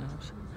knows.